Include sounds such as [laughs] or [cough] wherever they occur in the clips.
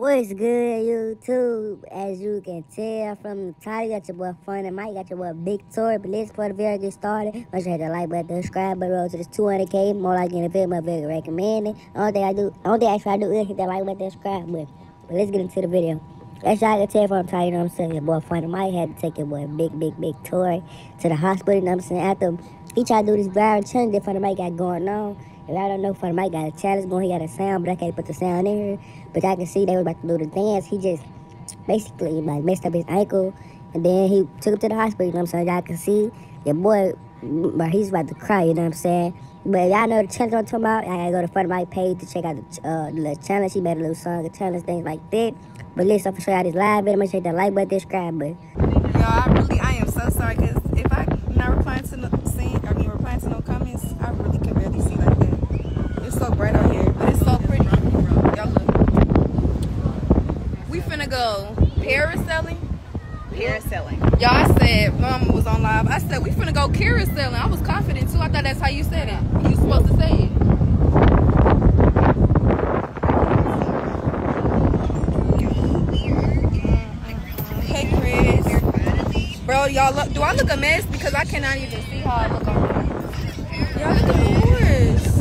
What's good, YouTube? As you can tell from the title, got your boy Funny Mike, got your boy Big Tory. But let's before the video get started, make sure you hit the like button, subscribe button, roll to this 200k. More like in the video, my video recommended. Only thing I do, only thing I try to do is hit that like button, subscribe button. But let's get into the video. As y'all can tell from the title, you know what I'm saying? Your boy Funny Mike had to take your boy Big, Big, Big Tory to the hospital, you know what I'm saying? After he tried to do this viral challenge that Funny Mike got going on. If I don't know, Funny Mike got a challenge going, he got a sound, but I can't put the sound in here. But I can see they were about to do the dance. He just basically like messed up his ankle, and then he took him to the hospital. You know what I'm saying? Y'all can see your boy, but he's about to cry. You know what I'm saying? But y'all know the challenge I'm talking about. I gotta go to Funny Mike page to check out the, uh, the challenge. He made a little song, a challenge, things like that. But listen, I'm gonna show y'all this live video. Make sure that like button, subscribe button. Y'all, I really, I am so sorry because if I'm not replying to no, see, I mean replying to no comments, I really can barely see like that. It's so bright out here, but it's so pretty. Y'all look. We finna go parasailing. Parasailing. Y'all, said mama was on live. I said we finna go parasailing. I was confident too. I thought that's how you said it. You supposed to say it. Hey Chris. Bro, y'all look do I look a mess? Because I cannot even see how I look on Y'all look at the horse.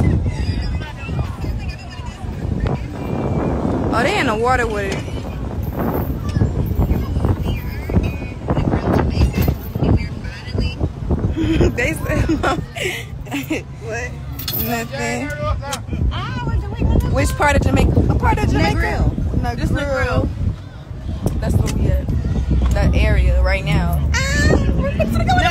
Oh, they in the water with it. They said [laughs] what? Nothing. Which part of Jamaica? What part of Jamaica? Negril. No, just Negril. That's where we at. That area right now. Ah, no,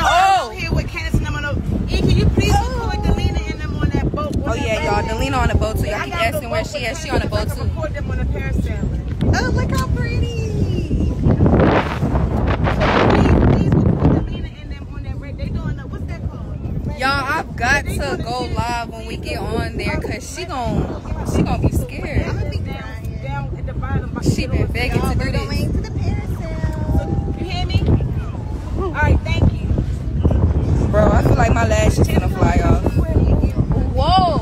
Oh. I'm here with Candace and them on the. E, can you please record oh. Delina and them on that boat? Oh yeah, y'all. Delina on the boat too. Y'all keep asking where she is. She on the boat Candace. I can too. record them on the parasailing. Oh, look how pretty. Please, please record Delina and them on that break. They doing the, what's that called? Y'all, I've got to go when we get on there cause she gon' she gonna be I'm scared. gonna be down, down at the bottom. She been begging to do this. to the parasail. You hear me? All right, thank you. Bro, I feel like my lash is gonna fly off. Whoa.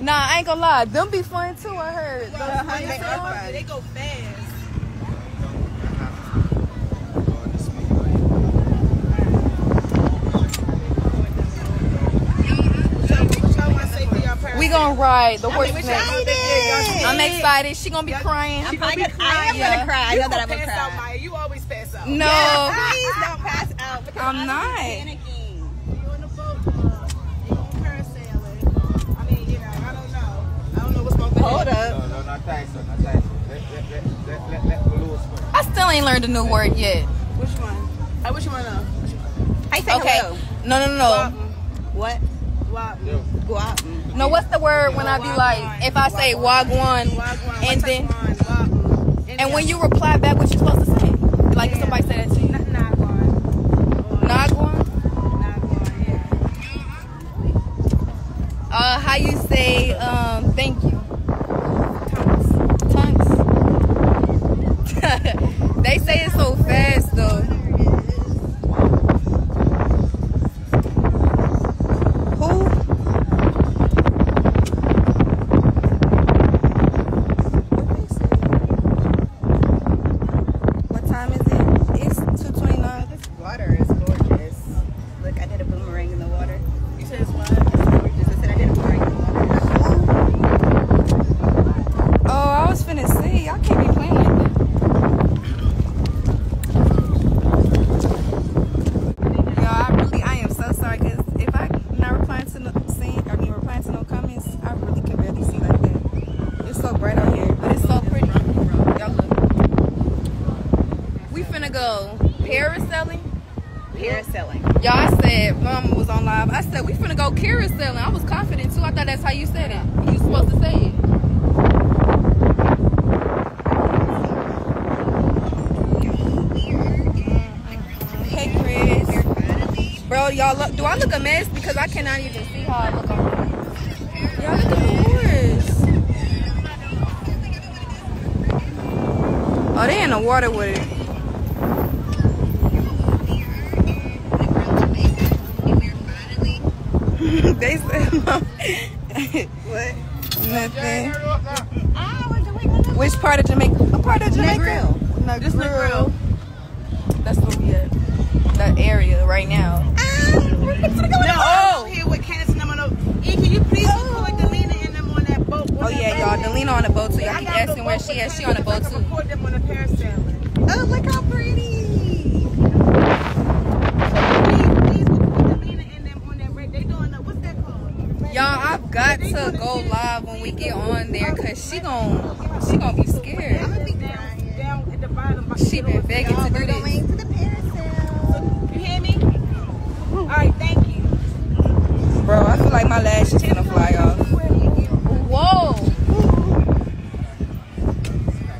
Nah, I ain't gonna lie. Them be fun too, I heard. Those. They go fast. We gonna ride the horse next. excited. I'm excited. She gonna be crying. She gonna be I crying. am gonna cry. I You know that I'm gonna gonna pass out, cry. Mya. You always pass out. No. Please don't pass out. I'm I not. panicking. You on the boat, you on parasailing. I mean, you know, I don't know. I don't know what's gonna Hold up. No, no, not Tyson, not Tyson. Let, let, let, let, let, let Baloo swim. I still ain't learned a new word yet. Which one? Uh, which one? Uh, which one? I say Okay. hello. No, no, no, no. Guap. What? Guap. Guap. No, what's the word when I be like, if I say wagwan, and then, and when you reply back, what you supposed to say? Like if somebody said that to you. Nagwan. Nagwan? Nagwan, yeah. Uh, how you say, um, thank you? Tongues. they say it so fast though. Who? What time is it? It's 229. This water is gorgeous. Look, I did a boomerang in the water. You said it's what? It's gorgeous. I said I did a boomerang in the water. Oh, I was finna say, y'all can't be playing like that. Y'all, I really, I am so sorry because if I not replying to no, see, I mean replying to no comments, I really can barely see like that. It's so bright out here, but it's so pretty. Y'all look. We finna go parasailing. Parasailing. Y'all, said mama was on live. I said we finna go parasailing. I was confident too. I thought that's how you said it. You supposed to say it. Hey Chris. Bro, y'all look do I look a mess? Because I cannot even see how I look on Y'all look the horse. Oh, they in the water with it. they said What? nothing. part of Jamaica? What part of Jamaica? Negril. Just Negril. That's where we at. That area right now. Ah, no, Oh. I'm here with Candace and I'm on the. E, can you please oh. record Delina and them on that boat? on Oh yeah, y'all. Delina on the boat too. Y'all keep got on the asking where she is. She on the boat Candace. I can too. record them on the parasailing. Oh, look how pretty. Please, please record Delina and them on that red. They doing the, what's that called? Y'all, I've got to go live when we get on there because she gon' she gonna be scared. I'm gonna be down, down at the bottom. She been begging to do this. going to the parasail. You hear me? All right, thank you. Bro, I feel like my lash is gonna fly off. Whoa.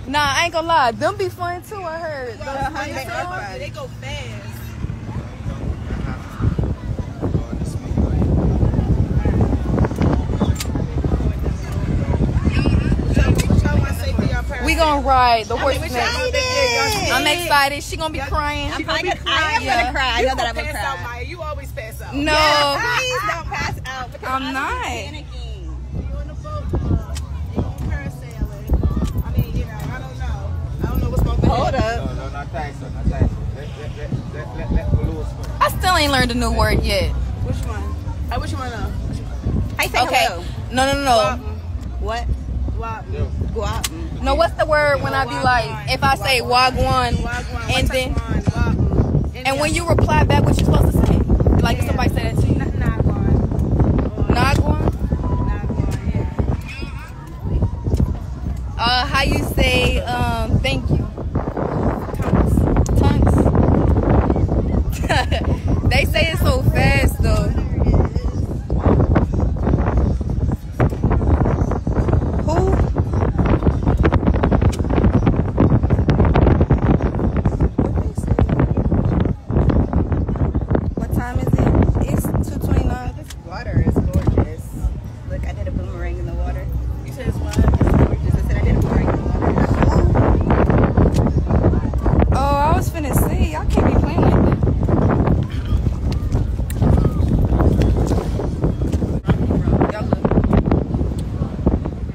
Nah, I ain't gonna lie. Them be fun too, I heard. They, they go fast. Gonna ride the horse next. excited. I'm excited. She gonna be crying. I'm probably gonna, I am Yeah. gonna cry. I You know that I'm gonna gonna pass out. Mya. You always pass out. No. [laughs] Please don't pass out. because I'm I'm not. panicking. You on the boat, uh, you on parasailing. I mean, you know, I don't know. I don't know what's gonna Hold up. no, not Tyson, not Tyson. Let, let, let, let, let, let Balloons first. I still ain't learned a new word yet. Which one? I wish you wanna know. I say Okay. hello. No, no, no, no. What? Wap. Yo. Guap. No, what's the word when I be like, if I say wagwan, and then, and when you reply back, what you supposed to say? Like if somebody said that to you. Nagwan. Uh, how you say um thank you? Tongues. [laughs] they say it so fast though. Who? What time is it? It's two twenty nine. This water is gorgeous. Look, I did a boomerang in the water. You said it's what? It's gorgeous. I said I did a boomerang in the water. Oh, I was finna say y'all can't be playing like that. Y'all look.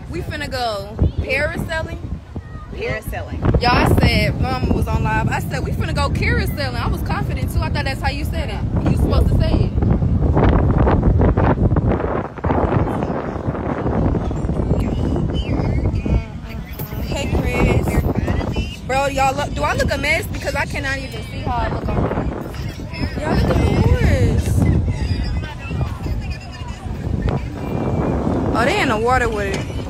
We finna go parasailing. Parasailing. Y'all said mama was on live. I said we finna go carouseling. I was confident too. I thought that's how you said it. You supposed to say it. Bro, y'all look do I look a mess? Because I cannot even see how I look on Y'all look at the horse. Oh, they in the water with it.